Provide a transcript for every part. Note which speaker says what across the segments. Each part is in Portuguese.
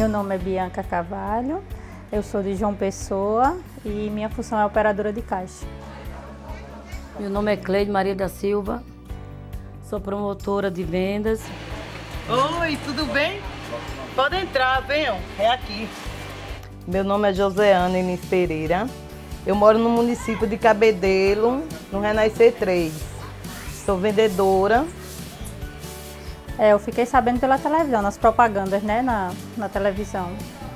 Speaker 1: Meu nome é Bianca Cavalho, eu sou de João Pessoa e minha função é operadora de caixa.
Speaker 2: Meu nome é Cleide Maria da Silva, sou promotora de vendas.
Speaker 3: Oi, tudo bem? Pode entrar, venham, é aqui. Meu nome é Joseana Enis Pereira, eu moro no município de Cabedelo, no Renascer 3. Sou vendedora
Speaker 1: é, eu fiquei sabendo pela televisão, nas propagandas, né, na, na televisão.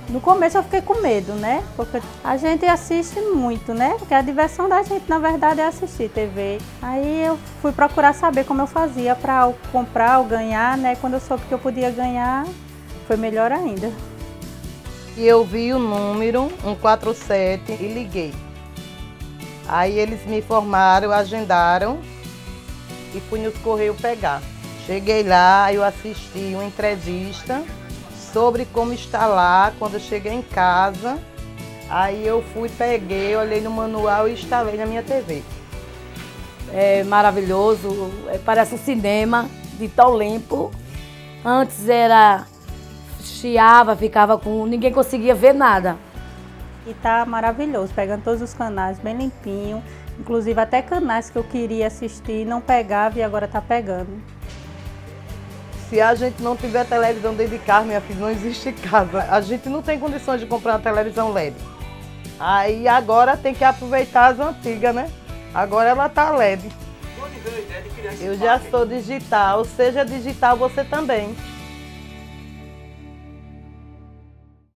Speaker 1: No começo eu fiquei com medo, né? Porque a gente assiste muito, né? Porque a diversão da gente, na verdade, é assistir TV. Aí eu fui procurar saber como eu fazia para comprar ou ganhar, né? Quando eu soube que eu podia ganhar, foi melhor ainda.
Speaker 3: E eu vi o número 147 e liguei. Aí eles me informaram, agendaram e fui nos Correios pegar. Cheguei lá, eu assisti uma entrevista sobre como instalar quando eu cheguei em casa. Aí eu fui, peguei, olhei no manual e instalei na minha TV.
Speaker 2: É maravilhoso, é, parece um cinema de tão limpo. Antes era chiava, ficava com. ninguém conseguia ver nada.
Speaker 1: E tá maravilhoso, pegando todos os canais bem limpinho. Inclusive até canais que eu queria assistir não pegava e agora tá pegando.
Speaker 3: Se a gente não tiver televisão dentro de casa, minha filha, não existe casa. A gente não tem condições de comprar uma televisão LED. Aí agora tem que aproveitar as antigas, né? Agora ela tá LED. Eu já sou digital, seja digital você também.